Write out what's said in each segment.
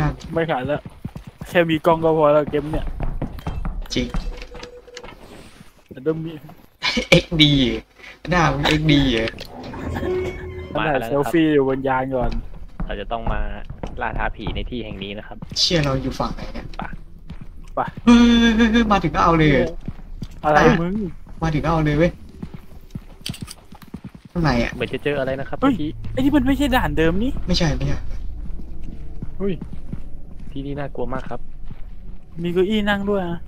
น่าไม่ขายแล้วแค่มีกล้องก็พอแล้วเกมเนี่ยจริงแต่ต้องมีเอ็กดีหน้ามึงเอ็กดีอะขมานาดแล้วเซนะลครับฟี่อยู่บนยานก่อนเราจะต้องมาล่าท้าผีในที่แห่งนี้นะครับ เชื่อเราอยู่ฝั่งไหนเนี่ยป่ะป่ะเฮ้ยเฮ้ยเฮ้ยมาถึงก็เอาเลยเหรออะไรอะมึง มาถึงก็เอาเลยเว้ยข้างในอะเหมือนจะเจออะไรนะครับเฮ้ย เมื่อกี้ไอ้นี่มันไม่ใช่ด่านเดิมนี่ไม่ใช่ไม่ใช่ ที่นี่น่ากลัวมากครับ มีเก้าอี้นั่งด้วยนะ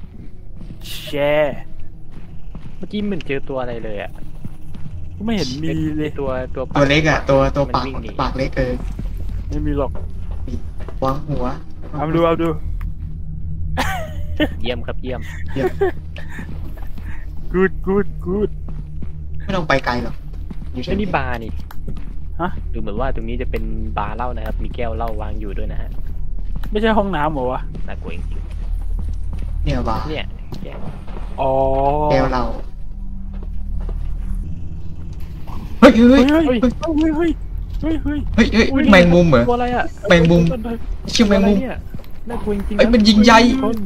แชร์เมื่อกี้เหมือนเจอตัวอะไรเลยอะก็ไม่เห็นมีเลยตัวตัวตัวเล็กอะ ตัวตัวมันปากวิ่งหนีปากเล็กเออไม่มีหรอกวางหัวเอาดูเอาดู เยี่ยมครับเยี่ยมกูดกูดกูดไม่ต้องไปไกลหรอกอยู่ไอ้นี่บาร์นี่ฮะดูเหมือนว่าตรงนี้จะเป็นบาร์เหล้านะครับ มีแก้วเหล้าวางอยู่ด้วยนะฮะ ไม่ใช่ห้องน้ำเหรอวะ น่ากลัวจริงเนี่ยบาร์ๆเนี่ยแก้วอ๋อ แก้วเราเฮ้ยเฮ้เฮ้ยยเฮ้เฮ้ยยเฮ้ยเฮ้ยเฮ้ยเฮ้ยเฮ้ยเฮ้ยอุ๊ยแมงมุมเหรอ ตัวอะไรอะแมงมุมเชื่อแมงมุม ตัวอะไรเนี่ยน่ากลัวจริงๆเอ้ยนะมันยิงใหญ่คน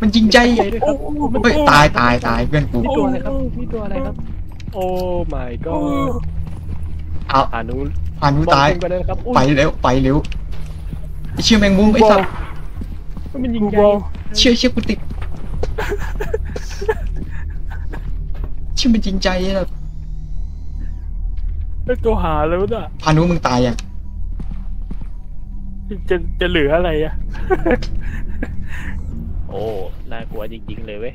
มันจริงใจใหญ่ด้วยครับเฮ้ยตายตายตายเพื่อนกู นี่ตัวอะไรครับนี่ตัวอะไรครับ โอ้ my โอ้ god เอา อานุพานุตายบอลพุ่งไปเลยนะครับอุ๊ยไปเร็วไปเร็วไอ้ เชื่อแมงมุมไอ้สัตว์มันยิงกูใหบญ่อลเชื่อเชื่อกูติดเชื่อมันจริงใจไอ้สัตว์ไอ้ตัวหาแล้วน่ะพานุมึงตายยังจะจะเหลืออะไรอะ โอ้น่ากลัวจริงๆเลยเว้ย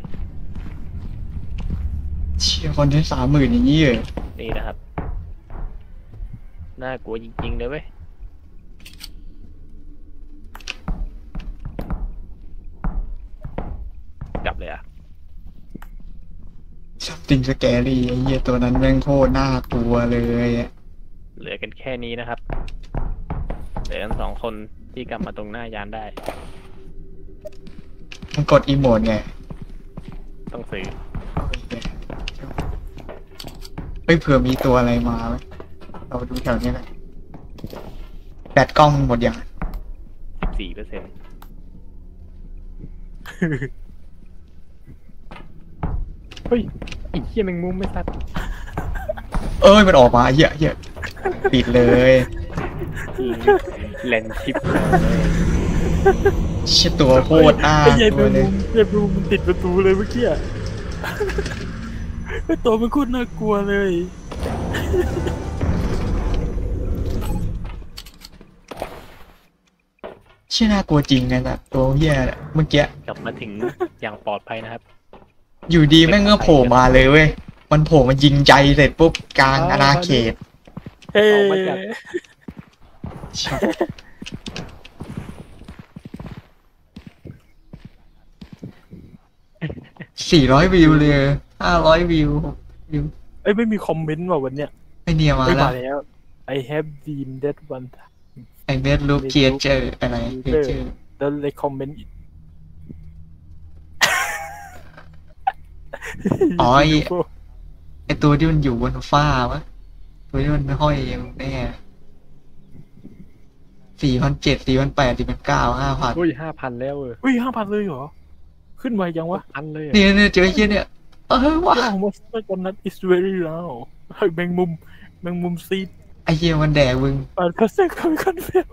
เชื่อคอนเทนต์สามหมื่นอย่างนี้เลยนี่นะครับ น่ากลัวจริงๆเลยเว้ย กลับเลยอะสับติงสแกรี่ไอ้เหี้ยตัวนั้นแม่งโคตรน่ากลัวเลยอะเหลือกันแค่นี้นะครับ เหลือกันสองคนที่กลับมาตรงหน้ายานได้ มันกดอีโมดไงต้องซื้อเฮ้ยเผื่อมีตัวอะไรมาไหมเราดูแถวนี้แหละแบตกล้องหมดยัง14เปอร์เซ็นต์ เฮ้ยไอีเหี้ยแมงมุมไม่สัตว์เอ้ยมันออกมาเหี้ยเหี้ยปิดเลยแลนชิปเชี่ยตัวโคตรน่าไอ้ใหญ่กแมลัวงเลมุยมใหญ่แมงมุมมันติดประตูเลยเมื่อกี้อะไอ้ตัวมันโคตรน่ากลัวเลยเชี่ยน่ากลัวจริงนะแบบตัวเหี้ยเนี่ยเมื่อกี้กลับมาถึงอย่างปลอดภัยนะครับ อยู่ดีแม่งก็โผล่มาเลยเว้ย มันโผล่มายิงใจเสร็จปุ๊บกลางอาณาเขตเฮ้ออกมาจากสี่ร้อยวิวเลยห้าร้อยวิววิวเอ้ยไม่มีคอมเมนต์ว่ะวันเนี้ยไอเนี่ยมาไม่แล้วมาแล้ว I have seen that one ไอเมดลูกเคียเจอร์อะไรเคียเจอร์แล้วเลยค อมเมนต์อีกอ๋อไอไอตัวที่มันอยู่บนฟ้าวะตัวที่มันห้อยแน่สี่พันเจ็ดสี่พันแปดสี่พันเก้าห้าพันอุ้ยห้าพันแล้วเอออุ้ยห้าพันเลยเหรอ ขึ้นไวยังวะพันเลยอะเนี่ยเนี่ยเจอไอ้เหี้ยเนี่ยเออว่ะว้าวมอสเตอร์กันนัท is very loud เฮ้ยแมงมุมแมงมุมซีดไอเหี้ยมันแดกมึงเปิดพัสเซคามิคอนเฟล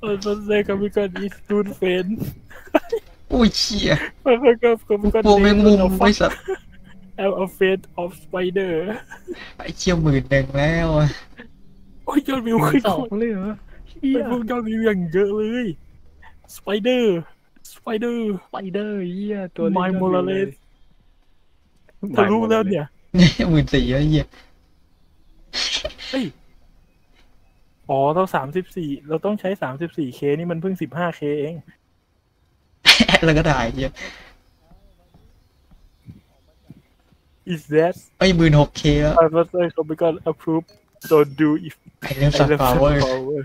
เปิดพัสเซคามิคอนอีสตูนเฟน อุ้ยเชี่ยเปิดพัสเซคามิคอนพวกแมงมุมไม่สัตว์แอลเฟนออฟสไปเดอร์ไอเชี่ยหมื่นหนึ่งแล้วอะโอ้ยยอดวิวขึ้นสองเลยเหรอเฮีเป็ยนพวกยอดวิวอย่างเยอะเลยสไปเดอร์สไปเดอร์ไปเดอร์เฮียตัวไมโมลาเลสทะลุแล้วเนี่ยเนี่ยหมื่นสี่แล้วไอ้เหี้ยเฮ้ยอ๋อเราสามสิบสี่เราต้องใช้สามสิบสี่เคนี่มันเพิ่งสิบห้าเคเอง แอดแล้วก็ถ่ายไอ้เหี้ย is that ไอ้หมื่นหกเคแล้ว I was like oh my god approve don't do if ไอเรื่องสั I ต love ว์พาวเวอร์ power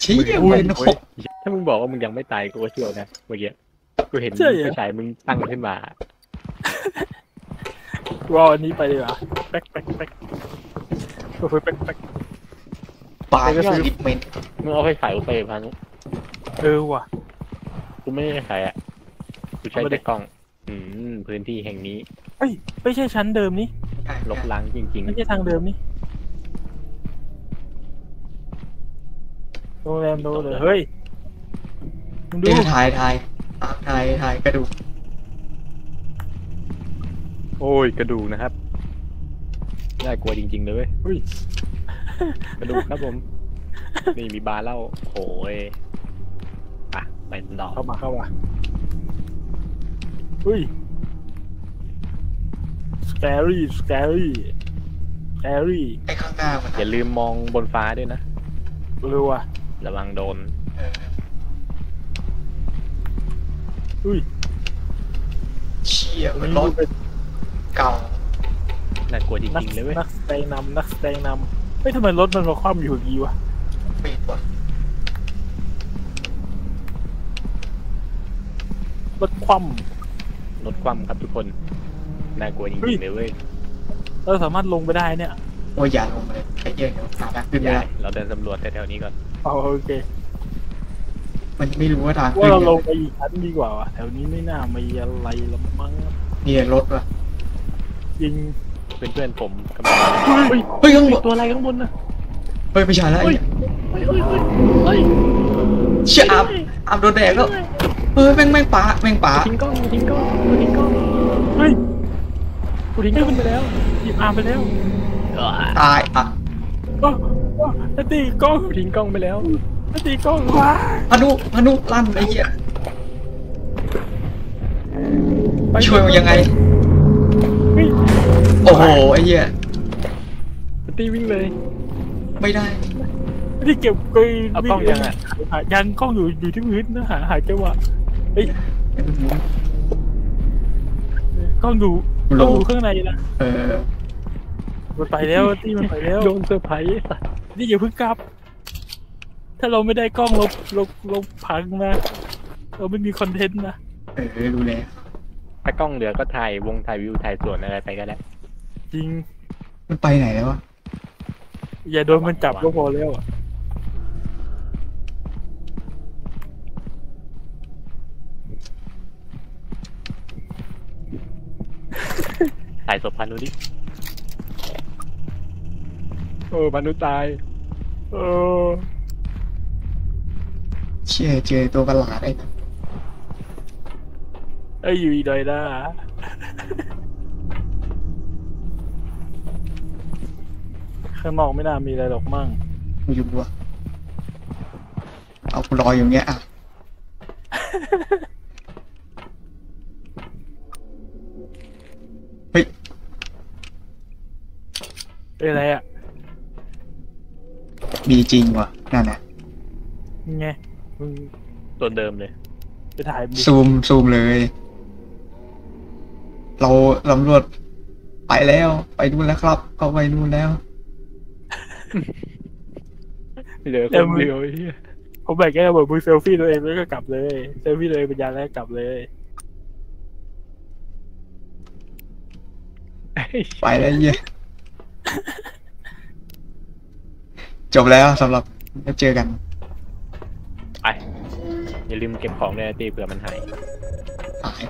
เชี่ยหอุ้ยมื่นหกถ้ามึงบอกว่ามึงยังไม่ตายกูก็เชื่อนะเมื่อกี้กูเห็นใช่เหรอไฟฉายมึงตั้งขึ้นมารออันนี้ไปเลยเหรอแป๊กแป๊กแป๊กโอ้ยแป๊กแป๊กบายสลิปเมนมึงเอาไปฉายกูไปพานุเออว่ะ กูไม่ได้ใช้อะกูใช้เอาไปดิแต่กล้อง อืมพื้นที่แห่งนี้ เอ้ยไม่ใช่ชั้นเดิมนี่ลบล้างจริง ไม่ใช่ทางเดิมนี่โรงแรมโดเลยเฮ้ยมึงดูเดี๋ยวถ่ายถ่ายอะถ่ายถ่ายกระดูกๆ โอ้ย กระดูกนะครับ น่ากลัวจริง ๆ เลยเว้ยเฮ้ยกระดูกครับผม นี่มีบาร์เหล้าโอ้ยอ่ะไปต่อเข้ามาเข้ามาเฮ้ย scary scary scary ไอ้ข้างหน้ามันอย่าลืมมองบนฟ้าด้วยนะเร็วว่ะระวังโดนอุ้ยเชี่ยมันรถเก่าน่ากลัวจนักริงๆเลยเว้ยนักแสดงนำนักแสดงนำเฮ้ยทำไมรถมันมาคว่ำอยู่อย่างนี้วะไม่กว่า รถคว่รถคว่ำครับทุกคน น่ากลัวจเฮ้ริยงๆเลยเว้ยำเราสามารถลงไปได้เนี่ย โอ้ยอย่าลงเลยไอ้เหี้ยเดี๋ยวหาทางขึ้นไม่ใช่ได้ เราเดินสำรวจแถวๆนี้ก่อนเอาโอเค มันไม่รู้ว่าทางว่าขึ้นเรายังลงไงไปอีกชั้นดีกว่าวะแถวนี้ไม่น่ามีอะไรละมั้งเนี่ยรถว่ะจริงเพื่อนๆผมกำลังเฮ้ยเฮ้ยข้างบนตัวอะไรข้างบนน่ะเฮ้ยไม่ใช่แล้วไอ้เฮ้ยเหี้ยเฮ้ยเฮ้ยเฮ้ยเชี่ยอัพอัพโดนแดกแล้ว เฮ้ยแม่งแม่งป๋าแม่งป๋าทิ้งกล้องทิ้งกล้องกูทิ้งกล้องเฮ้ยกูทิ้งกล้องไปแล้วหยิบอาร์มไปแล้วตายอะโอ้โอ้นาตีกล้องกูทิ้งกล้องไปแล้วนาตีกล้องว้าพนุพนุลั่นไอ้เหี้ยไปช่วยมันยังไงเฮ้ยโอ้โหไอ้เหี้ยตีวิ่งเลย ไม่ได้นาตีเก็บกเอากล้องยังอะหายังกล้องอยู่อยู่ที่พื้นนะหาหาจังหวะ เฮ้ยกล้องอยู่กล้องอยู่ข้างในนะเออมันไปแล้วที่มันไปแล้วโดนเซอร์ไพรส์ไอ้สัสนี่อย่าเพิ่งกลับ ถ้าเราไม่ได้กล้องเราเราเราพังนะเราไม่มีคอนเทนต์นะเออดูแลถ้ากล้องเหลือก็ถ่ายวงถ่ายวิวถ่ายสวนอะไรไปก็ได้จริงมันไปไหนแล้ววะอย่าโดนมันจับก็พอแล้วอะายศพพันธุดิโอ้พันธุตาย เออ เชี่ยเจอตัวประหลาดไอ้นั่นไอ้ยอยู่อีดอยด้าข้างนอกไม่น่ามีอะไรหรอกมั่งกูอยู่วะเอากูรออยู่เงี้ยอะเฮ้ย เป็นอะไรอะมีจริงว่ะนั่นน่ะนี่ไงมึงตัวเดิมเลย ไปถ่ายมึงซูมซูมเลย เราสำรวจไปแล้ว ไปนู่นแล้วครับ เขาไปนู่นแล้วเหลือคนเดียวไอ้เหี้ยผมแบ่งแค่แบบมึงเซลฟี่ตัวเองแล้วก็กลับเลยเซลฟี่ตัวเองเป็นยานแล้วก็กลับเลยไปแล้วเหี้ย จบแล้วสำหรับแล้วเจอกัน ไปอย่าลืมเก็บของด้วยนะตีเผื่อมันหาย หาย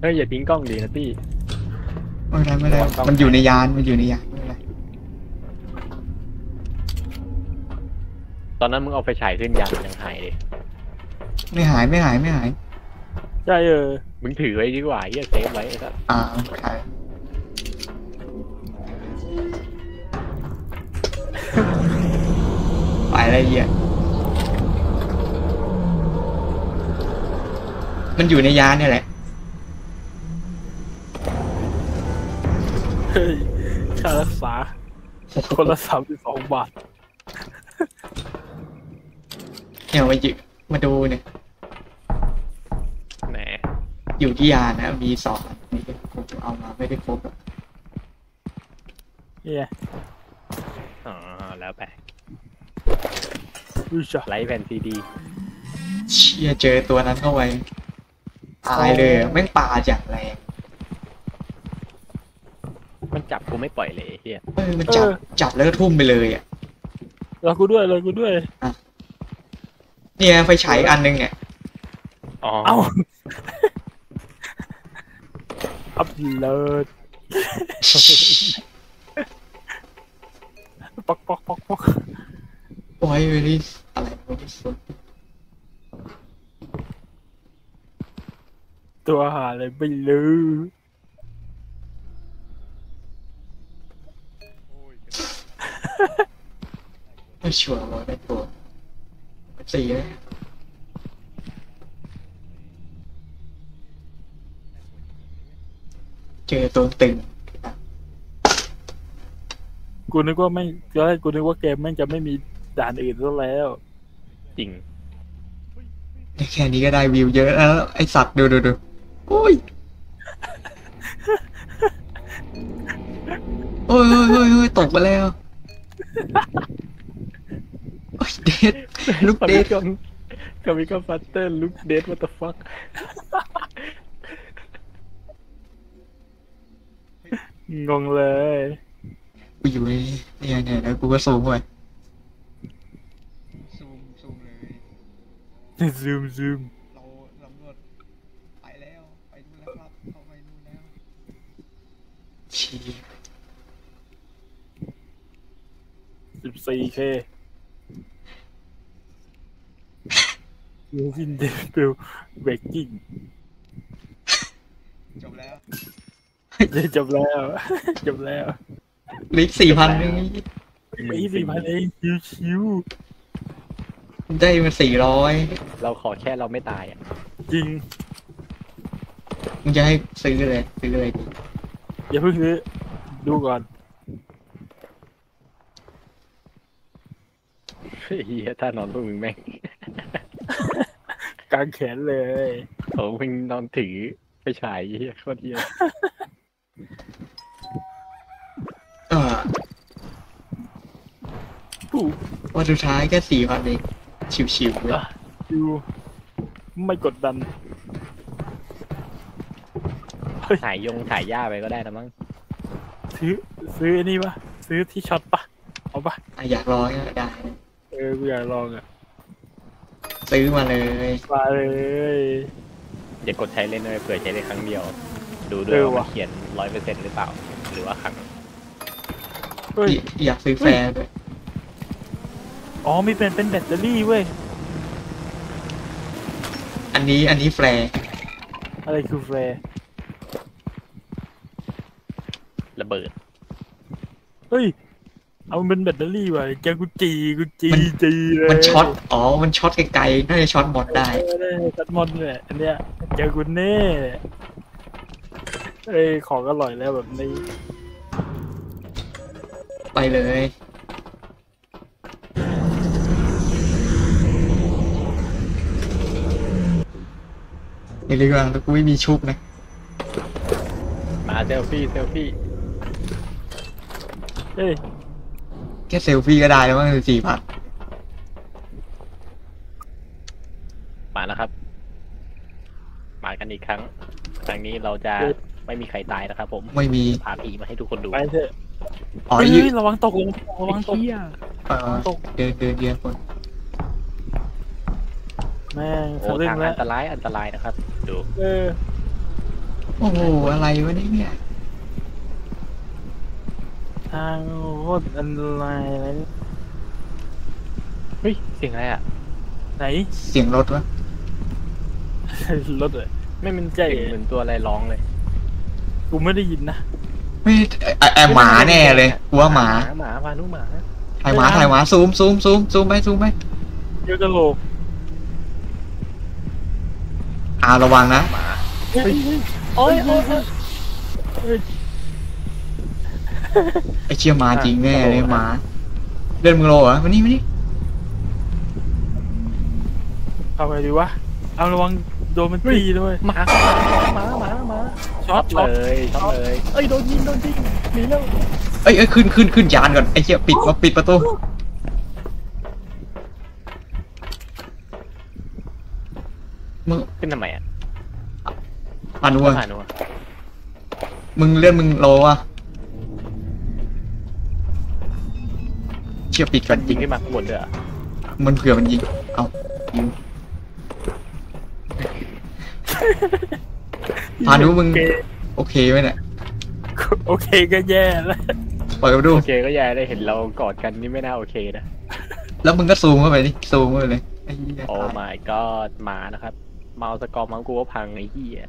เฮ้ยอย่าทิ้งกล้องดีนะตี้ ไม่ได้ไม่ได้ต้องมันอยู่ในยาน มันอยู่ในยานไม่เป็นไรตอนนั้นมึงเอาไปฉายขึ้นยานยังหายเลยไม่หายไม่หายไม่หาย ใช่เออ มึงถือไว้ดีกว่าเฮีย save ไว้ไอ้สัส อ่าใช่ไปแล้วเหี้ยมันอยู่ในยานเนี่ยแหละ เฮ้ยค่ารักษา คนละสามสิบสองบาท เนี่ยมาอยู่มาดูเนี่ย แหมอยู่ที่ยานนะ มีสองอันนี่ผมเอามาไม่ได้ครบอะเนี่ยอ๋อ แล้วไป อุ้ยจ้ะไลท์แผ่นซีดีเชี่ยเจอตัวนั้นเข้าไปตายเลยอะแม่งปลาจากแรงกูไม่ปล่อยเลยไอ้เฮียเออมันจับเออจับแล้วก็ทุ่มไปเลยอะเรากูด้วยเรากูด้วย เนี่ยไฟฉายอีกอันนึงเนี่ยอ๋อเอ้าอัพเลิศป๊อกป๊อกป๊อกป๊อก โอ้ยเวลี่อะไรไม่รู้สุดตัวหาอะไรไม่รู้ไม่ชัวร์ว่าได้ตัวสี่เลยเจอตัวตึงกูนึกว่าไม่ตอนแรกกูนึกว่าเกมแม่งจะไม่มี ด่านอื่นแล้วแล้ว จริง แค่นี้ก็ได้วิวเยอะแล้ว ไอสัตว์ดูดูดูโอ้ยโอ้ยโอ้ยโอ้ยโอ้ยตกไปแล้วโอ้ยเด็ดลูกเด็ดกับกับมิกาฟัตเตอร์ลุกเดดวัตฟักงงเลยกูอยู่ในเนี่ยเนี่ยแล้วกูก็ซูมไปซูมซูมเลย ซูมซูมเราสำรวจไปแล้วไปดูแล้วครับเข้าไปดูแล้วชีสิบสี่เคยูซินเดบิลเบกกิ้งจบแล้วจบแล้วจบแล้วลิกสี่พันนึงไม่สี่พันเองชิว ได้มาสี่ร้อยเราขอแค่เราไม่ตายอะๆจริงมึงจะให้ซื้อเลยซื้อเลยดิอย่าเพิ่งซื้อดูก่อนเฮียถ้านอนพวกมึงแม่งกางแขนเลยโอ้มึงนอนถือไปฉายเฮียโคตรเฮียเออ ผู้วันสุดท้ายแค่สี่พันเอง ชิวๆเลยชิวไม่กดดันถ่ายยงถ่ายหญ้าไปก็ได้นะมั้งซื้อซื้อไอ้นี่ปะซื้อที่ช็อตปะเอาปะอะอยากรอก็ได้เออกูอยากลองอะซื้อมาเลยมาเลยอย่ากดใช้เล่นเลยเผื่อใช้ได้ครั้งเดียว ดูด้วเอยอว่าว่ะมันเขียนร้อยเปอร์เซ็นต์หรือเปล่า หรือว่าครั้งเฮ้ยอยากซื้อ flare ด้วย อ๋อมีเป็นเป็นแบตเตอรี่เว้ย อันนี้อันนี้ flareอะไรคือ flare ระเบิด เฮ้ย เอามันเป็นแบตเตอรี่ว่ะแกกูจีกูจีจีเลยมันช็อตอ๋อมันช็อตไกลๆน่าจะช็อตหมดได้เออได้ช็อตมอนเนี่ยอันเนี้ยแกกูเน่เอ้ยของอร่อยแล้วแบบนี้ ไปเลย นี่ดีกว่าแต่กูไม่มีชุบนะมาเซลฟี่เซลฟี่เฮ้ยแค่เซลฟี่ก็ได้แล้วมั้งสี่พันมาแล้วครับ มากันอีกครั้ง ครั้งนี้เราจะไม่มีใครตายนะครับ ผมไม่มีพาผีมาให้ทุกคนดูไปเถอะอ๋อเฮ้ยยืเฮ้ยระวังตกลงระวังตกไอ้เหี้ยเออตกเดินเดินเดินคนแม่งโอ้ทะลึ่งทางแล้อัวนตรายอันตรายนะครับ ดูเออโอ้โห อะไรวะเนี่ยทางโคตรอันตรายอะไรเนี่ยเฮ้ยเสียงอะไรอะ ไหน เสียงรถวะรถเลยไม่มันใช่เสียงเหมือนตัวอะไรร้องเลย กูไม่ได้ยินนะไม่ไอ้ไอหมาแน่เลยกูว่าหมาหมาพานุหมาถ่ายหมาถ่ายหมาซูมซูมซูมซูมไปซูมไปเยอะกะโหลก อ่าระวังนะหมาเฮ้ยโอ้ยโอ้ยเฮ้ยไอเชี่ยหมาจริงแน่เลยหมา เดินมึงโลเหรอมานี่มานี่เอาไงดีวะ เอาระวังโดนมันตีด้วยหมาหมาหมาหมาช็อตช็อตเลยช็อตเลยเอ้ยโดนยิงโดนยิงหนีแล้วเอ้ยเอ้ยขึ้นขึ้นขึ้นยานก่อนไอเชี่ยปิดมาปิดประตูมึง ขึ้นทำไมอะ พานุพาอะนุอะมึงเลื่อนมึงโลอะชี่ยปิดก่อนยิยิงงขึ้นมาข้างบนด้วยเหรอมันเผื่อมันยิง เอายิงพานุมึงโอเคโอเคไหมเนี่ยโอเคก็แย่แล้วเปิดมาดู โอเคก็แย่ได้เห็นเรากอดกันนี่ไม่น่าโอเคนะ แล้วมึงก็ซูมเข้าไปดิซูมเข้าไปเลยไอ้เหี้ยโอ้ my god มานะครับ เมาส์สกอร์เมาส์กูก็พังไอ้เหี้ย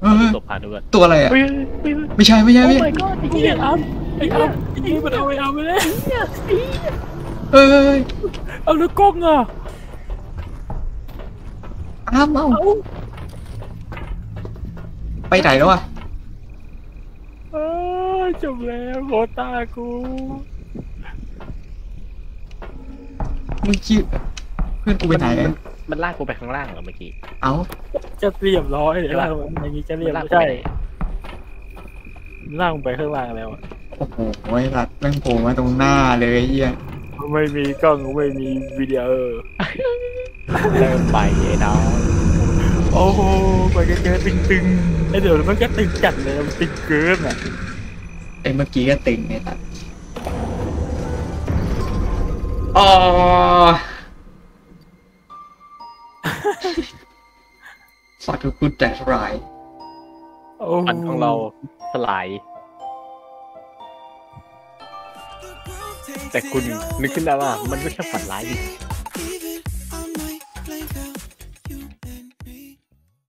เฮ้ยตบผ่านด้วยตัวอะไรอะเฮ้ยเฮ้ยเฮ้ยไม่ใช่ไม่ใช่โอ้ ไม่ใช่ my god ไอ้ไอ้เหี้ยอ้ํไอ้อ้ํไอ้นี่มันเอาไปเอาไปเลยเอ้ยเอาแล้วกล้องอะอ้ามเอ้าเอาไปไหนแล้วอะเออจบแล้วโคตากูมึงคิดเพื่อนกูไปไหนมัอะน มันลากกูไปข้างล่างเหรอเมื่อกี้เอ้าจะเรียบร้อยเดี๋ยวล่างอย่างนี้จะเรียบมันลากกูใช่ไปไหนล่างไปข้างล่างแล้วอะโอ้โหไอ้สัตว์แม่งโผล่มาตรงหน้าเลยไอ้เหี้ยไม่มีกล้องไม่มีวิดีโอเริ่มไปไอ้น้องโอ้โหไปก็เจอตึงๆไอเดี๋ยวมันก็ตึงจัดเลยมันตึงเกินอะไอ้เมื่อกี้ก็ติงไอ้สัตว์อ๋อ สัตว์คือกูแต่รายโอ้ฟันของเราสลาย แต่คุณนึกขึ้นได้ว่ามันไม่ใช่ฝันร้ายดิ